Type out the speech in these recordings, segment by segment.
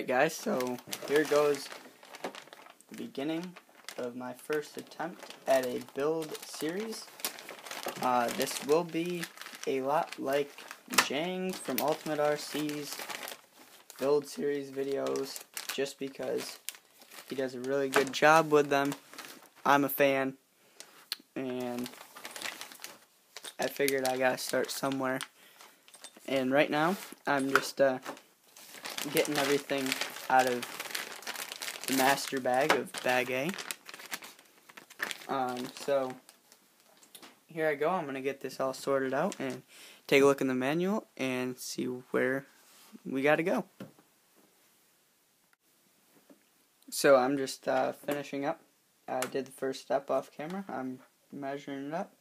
Alright guys, so here goes the beginning of my first attempt at a build series. Uh, this will be a lot like Jang from Ultimate RC's build series videos just because he does a really good job with them. I'm a fan and I figured I gotta start somewhere. And right now, I'm just uh, getting everything out of the master bag of bag A. Um, so here I go. I'm going to get this all sorted out and take a look in the manual and see where we got to go. So I'm just uh, finishing up. I did the first step off camera. I'm measuring it up.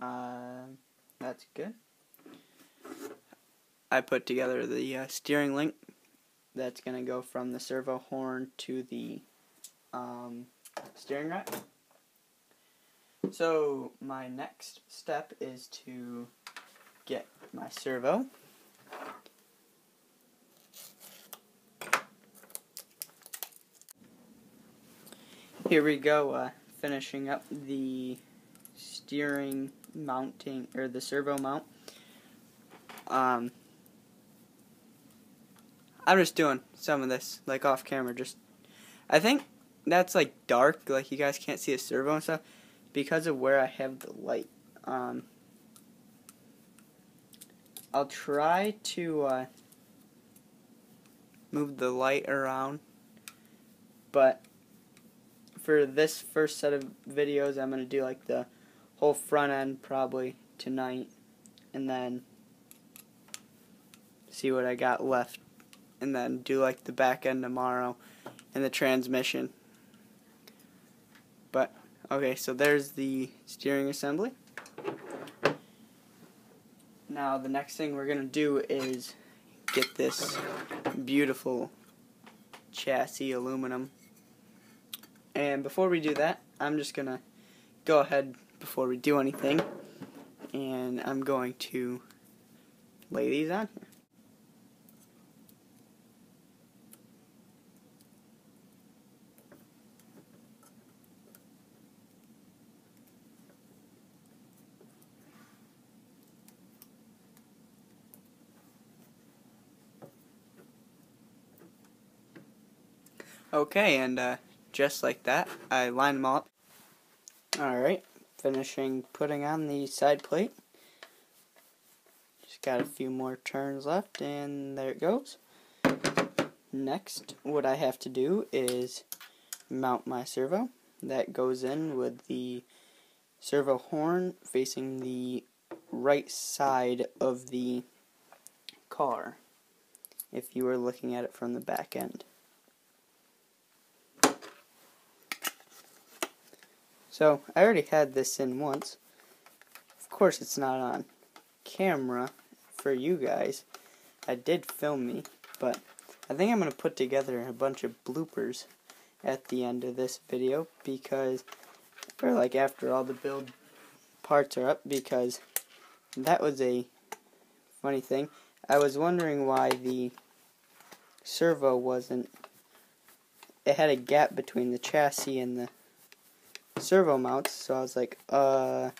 Uh, that's good. I put together the uh, steering link that's going to go from the servo horn to the um, steering rack. So my next step is to get my servo. Here we go, uh, finishing up the steering mounting, or the servo mount. Um, I'm just doing some of this, like off camera. Just, I think that's like dark, like you guys can't see the servo and stuff, because of where I have the light. Um, I'll try to uh, move the light around, but for this first set of videos, I'm gonna do like the whole front end probably tonight, and then see what I got left and then do like the back end tomorrow and the transmission. But okay, so there's the steering assembly. Now the next thing we're gonna do is get this beautiful chassis aluminum. And before we do that, I'm just gonna go ahead before we do anything and I'm going to lay these on here. Okay, and uh, just like that, I line them all up. Alright, finishing putting on the side plate. Just got a few more turns left, and there it goes. Next, what I have to do is mount my servo. That goes in with the servo horn facing the right side of the car if you were looking at it from the back end. So, I already had this in once. Of course it's not on camera for you guys. I did film me, but I think I'm going to put together a bunch of bloopers at the end of this video because, or like after all the build parts are up because that was a funny thing. I was wondering why the servo wasn't, it had a gap between the chassis and the servo mounts, so I was like, uh,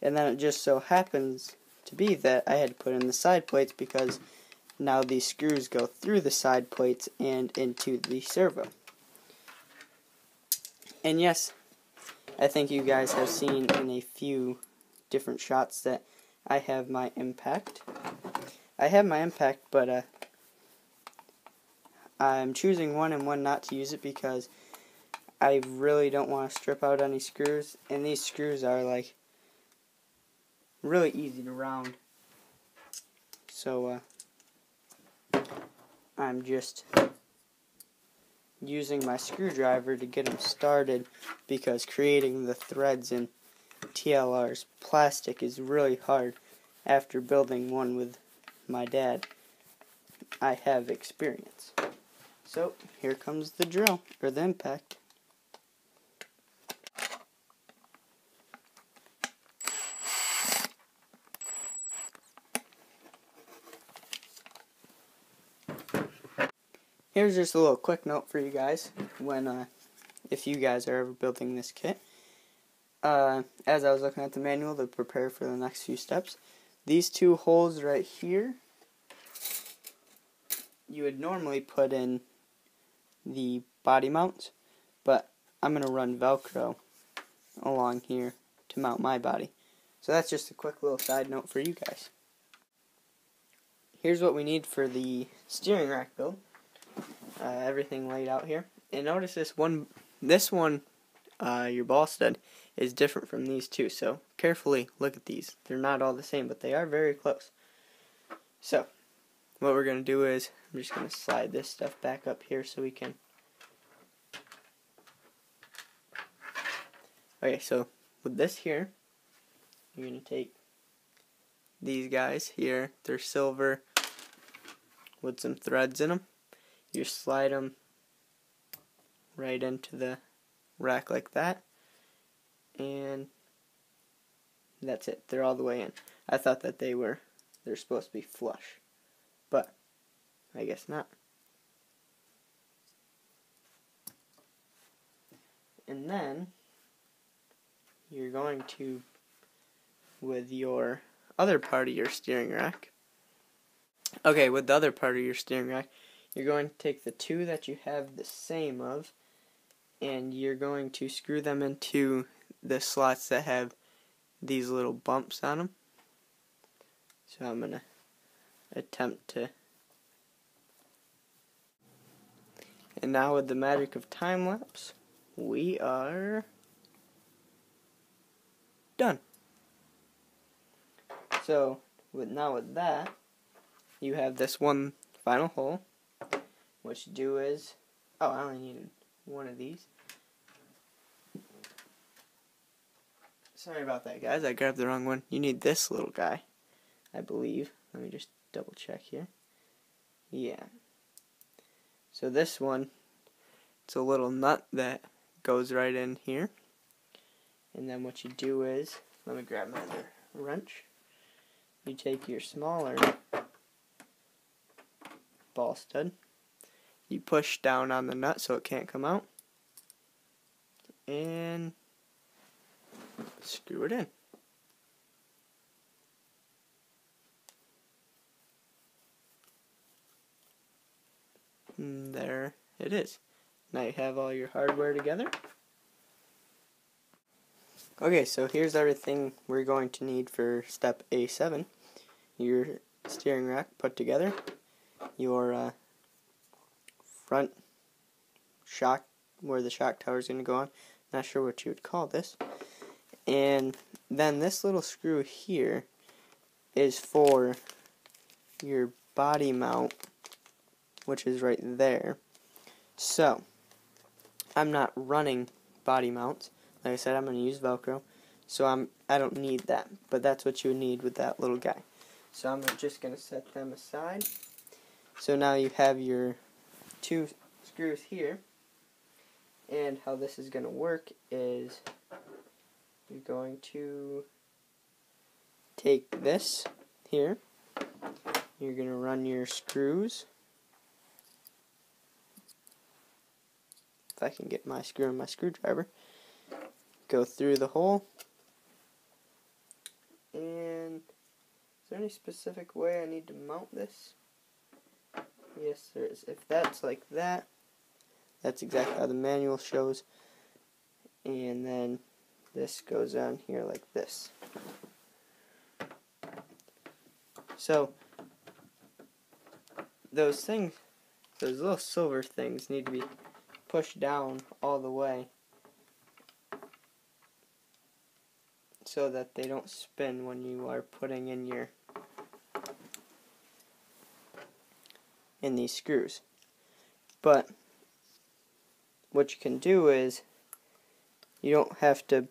and then it just so happens to be that I had to put in the side plates because now these screws go through the side plates and into the servo. And yes, I think you guys have seen in a few different shots that I have my impact. I have my impact, but uh, I'm choosing one and one not to use it because I really don't want to strip out any screws, and these screws are like really easy to round. So uh, I'm just using my screwdriver to get them started because creating the threads in TLR's plastic is really hard after building one with my dad. I have experience. So here comes the drill, or the impact. Here's just a little quick note for you guys when uh, if you guys are ever building this kit. Uh, as I was looking at the manual to prepare for the next few steps, these two holes right here, you would normally put in the body mounts, but I'm going to run Velcro along here to mount my body. So that's just a quick little side note for you guys. Here's what we need for the steering rack build. Uh, everything laid out here. And notice this one, this one, uh, your ball stud, is different from these two. So carefully look at these. They're not all the same, but they are very close. So what we're going to do is, I'm just going to slide this stuff back up here so we can Okay, so with this here, you're going to take these guys here. They're silver with some threads in them. You slide them right into the rack like that. And that's it. They're all the way in. I thought that they were, they're supposed to be flush. But, I guess not. And then, you're going to, with your other part of your steering rack, okay, with the other part of your steering rack, you're going to take the two that you have the same of, and you're going to screw them into the slots that have these little bumps on them. So I'm going to attempt to. And now with the magic of time lapse, we are Done. So, with now with that, you have this one final hole. What you do is, oh, I only needed one of these. Sorry about that, guys. I grabbed the wrong one. You need this little guy, I believe. Let me just double check here. Yeah. So this one, it's a little nut that goes right in here. And then what you do is, let me grab my other wrench. You take your smaller ball stud. You push down on the nut so it can't come out. And screw it in. And there it is. Now you have all your hardware together. Okay, so here's everything we're going to need for step A7. Your steering rack put together, your uh, front shock, where the shock tower is going to go on, not sure what you would call this, and then this little screw here is for your body mount, which is right there. So, I'm not running body mounts. Like I said, I'm going to use Velcro. So I'm, I don't need that. But that's what you would need with that little guy. So I'm just going to set them aside. So now you have your two screws here. And how this is going to work is you're going to take this here. You're going to run your screws. If I can get my screw and my screwdriver go through the hole. And is there any specific way I need to mount this? Yes, there is. If that's like that, that's exactly how the manual shows. And then this goes on here like this. So, those things, those little silver things need to be pushed down all the way so that they don't spin when you are putting in your in these screws. But what you can do is you don't have to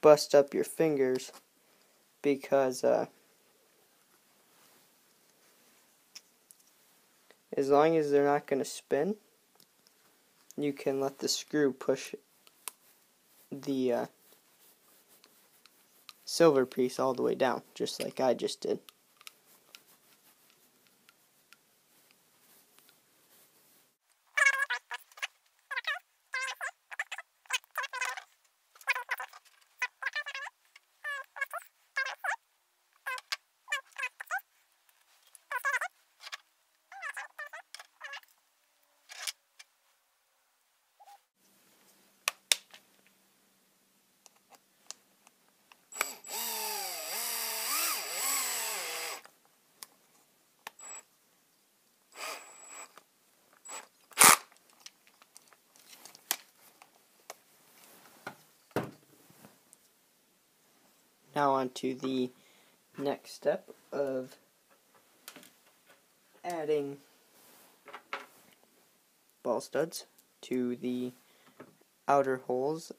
bust up your fingers because uh, as long as they're not going to spin you can let the screw push the uh, silver piece all the way down, just like I just did. Now on to the next step of adding ball studs to the outer holes.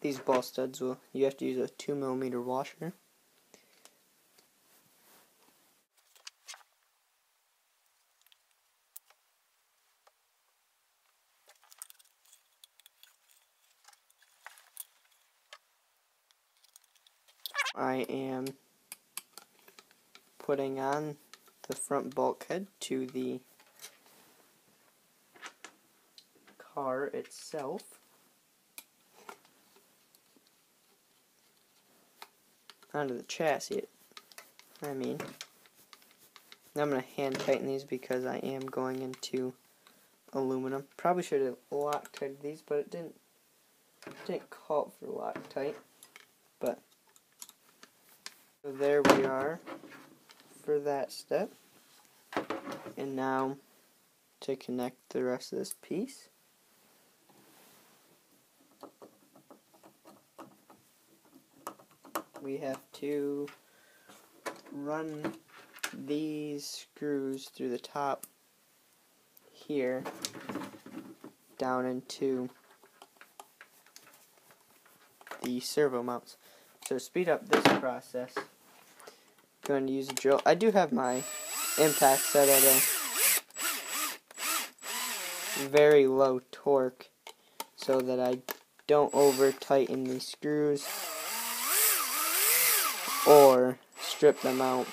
These ball studs will you have to use a two millimeter washer. I am putting on the front bulkhead to the car itself. Onto the chassis, I mean. I'm going to hand tighten these because I am going into aluminum. Probably should have Loctited these, but it didn't, didn't call for Loctite. So there we are for that step. And now to connect the rest of this piece. We have to run these screws through the top here down into the servo mounts. So speed up this process, going to use a drill. I do have my impact set at a very low torque so that I don't over tighten these screws or strip them out.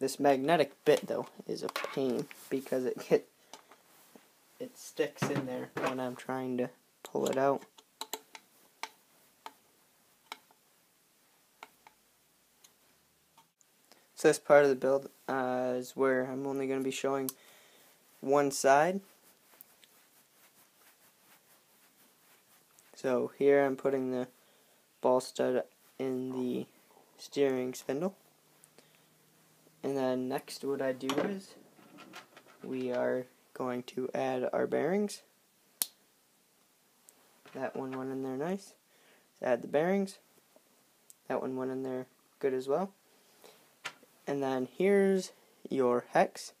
This magnetic bit though is a pain because it hit it sticks in there when I'm trying to pull it out. So this part of the build uh, is where I'm only going to be showing one side. So here I'm putting the ball stud in the steering spindle. And then next what I do is we are going to add our bearings. That one went in there nice. Add the bearings. That one went in there good as well. And then here's your hex.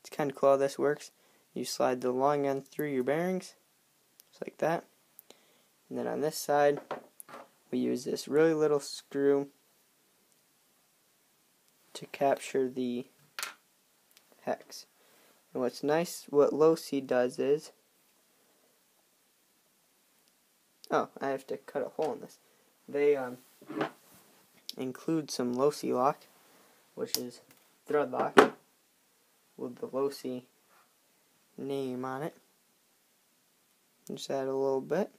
It's kind of cool how this works. You slide the long end through your bearings, just like that. And then on this side, we use this really little screw to capture the hex. And what's nice, what Losi does is, oh, I have to cut a hole in this. They um, include some Losi lock which is thread lock with the Losi name on it. Just add a little bit.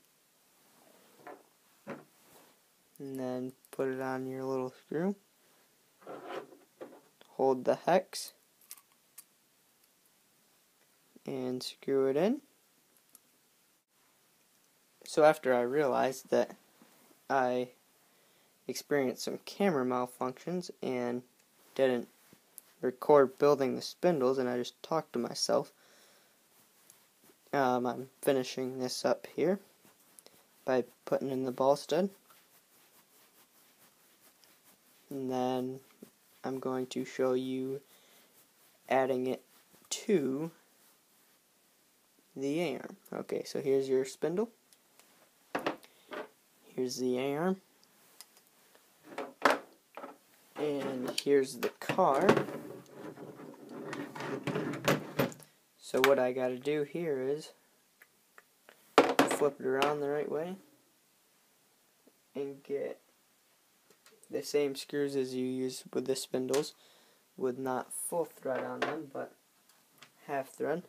And then put it on your little screw. Hold the hex. And screw it in. So after I realized that I experienced some camera malfunctions and didn't record building the spindles and I just talked to myself. Um, I'm finishing this up here by putting in the ball stud. And then I'm going to show you adding it to the A-arm. Okay, so here's your spindle. Here's the A-arm. And here's the car. So what I gotta do here is flip it around the right way and get the same screws as you use with the spindles with not full thread on them but half thread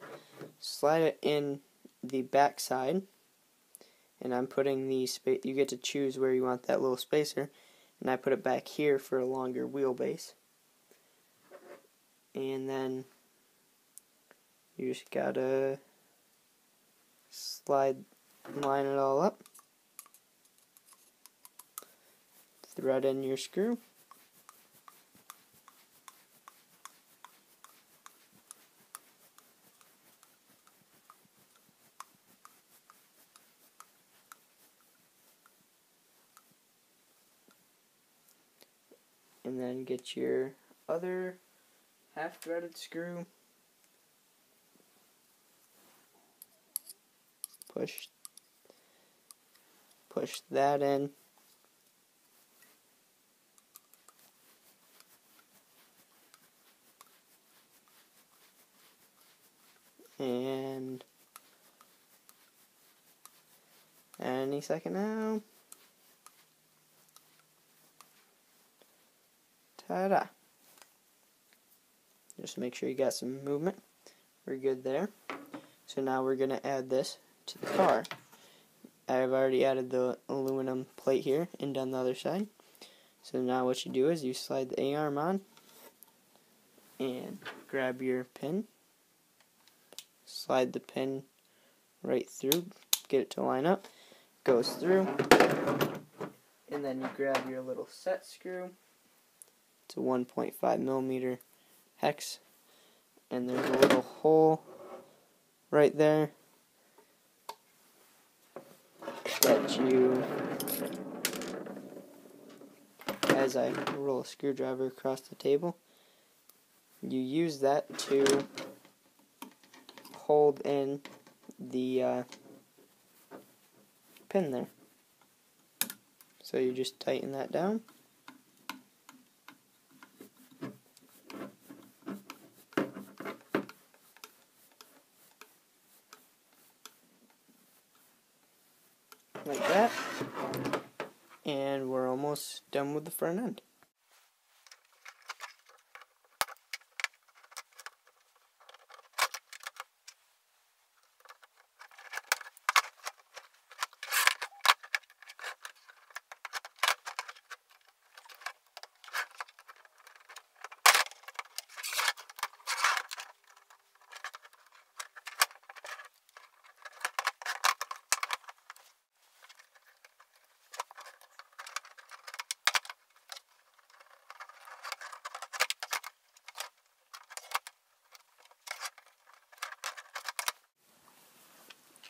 slide it in the back side and I'm putting the space you get to choose where you want that little spacer and I put it back here for a longer wheelbase. And then you just gotta slide line it all up. Thread in your screw then get your other half threaded screw. Push push that in. And any second now. Ta-da. Uh, just make sure you got some movement. We're good there. So now we're going to add this to the car. I've already added the aluminum plate here and done the other side. So now what you do is you slide the A-arm on and grab your pin. Slide the pin right through, get it to line up. Goes through. And then you grab your little set screw. It's a 1.5 millimeter hex. And there's a little hole right there that you, as I roll a screwdriver across the table, you use that to hold in the uh, pin there. So you just tighten that down. like that. And we're almost done with the front end.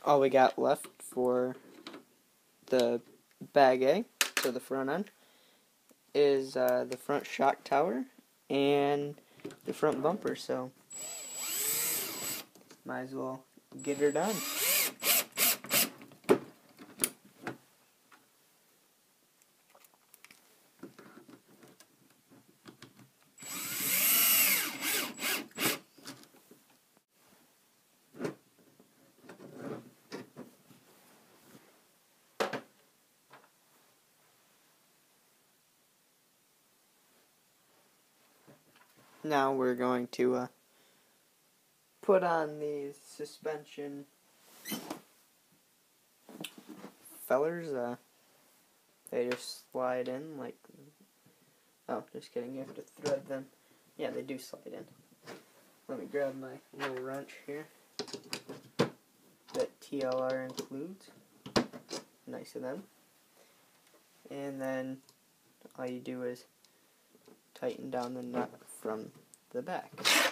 All we got left for the bag A, so the front end, is uh, the front shock tower and the front bumper, so might as well get her done. Now we're going to uh, put on these suspension fellers. Uh, they just slide in like. Oh, just kidding. You have to thread them. Yeah, they do slide in. Let me grab my little wrench here that TLR includes. Nice of them. And then all you do is tighten down the nut from the back.